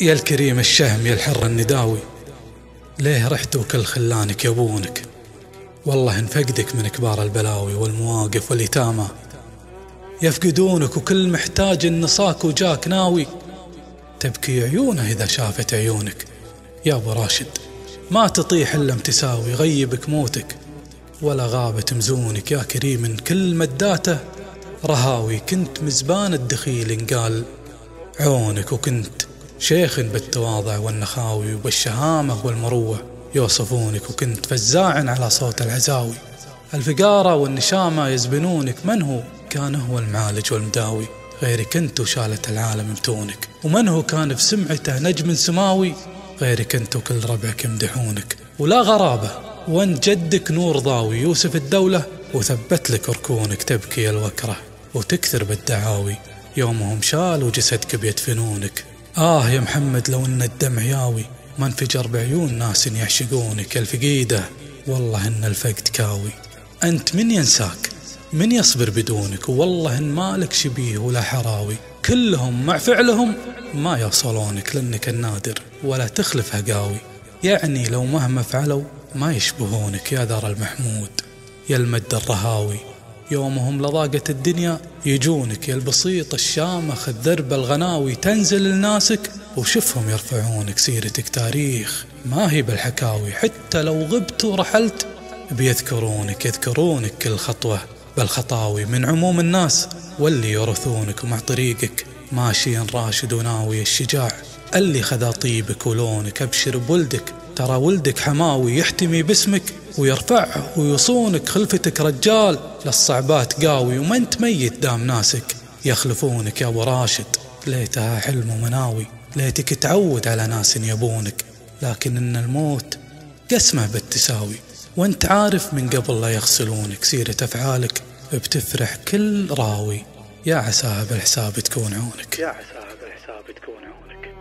يا الكريم الشهم يا الحر النداوي ليه رحت وكل خلانك يبونك والله انفقدك من كبار البلاوي والمواقف واليتامى يفقدونك وكل محتاج النصاك وجاك ناوي. تبكي عيونه إذا شافت عيونك. يا أبو راشد ما تطيح إلا تساوي غيبك موتك. ولا غابت مزونك يا كريم كل مداته رهاوي كنت مزبان الدخيل انقال عونك وكنت شيخ بالتواضع والنخاوي وبالشهامة والمروة. يوصفونك وكنت فزاع على صوت العزاوي. الفقارة والنشامة يزبنونك من هو؟ كان هو المعالج والمداوي. غيرك انت وشالت العالم بتونك. ومن هو كان في سمعته نجم سماوي؟ غيرك انت وكل ربعك يمدحونك. ولا غرابة وان جدك نور ضاوي يوسف الدولة وثبت لك ركونك تبكي الوكرة. وتكثر بالدعاوي يومهم شال وجسدك بيدفنونك. آه يا محمد لو إن الدمع ياوي ما انفجر بعيون ناس يعشقونك الفقيدة. والله إن الفقد كاوي. أنت من ينساك؟ من يصبر بدونك؟ والله إن مالك شبيه ولا حراوي. كلهم مع فعلهم ما يوصلونك لأنك النادر ولا تخلف هقاوي. يعني لو مهما فعلوا ما يشبهونك يا دار المحمود. يا المد الرهاوي. يومهم لضاقة الدنيا يجونك يا البسيط الشامخ الذرب الغناوي تنزل لناسك وشفهم يرفعونك سيرتك تاريخ. ما هي بالحكاوي حتى لو غبت ورحلت بيذكرونك يذكرونك كل خطوة. بالخطاوي من عموم الناس واللي يورثونك ومع طريقك. ماشي راشد وناوي الشجاع اللي خذا طيبك ولونك أبشر بولدك. ترى ولدك حماوي يحتمي باسمك ويرفعه ويصونك خلفتك رجال للصعبات قاوي وما انت ميت دام ناسك. يخلفونك يا أبو راشد. ليتها حلم ومناوي ليتك تعود على ناس يبونك. لكن إن الموت قسمه بالتساوي. وانت عارف من قبل لا يغسلونك سيرة أفعالك. بتفرح كل راوي. يا عساها بالحساب تكون عونك. يا عساها بالحساب تكون عونك.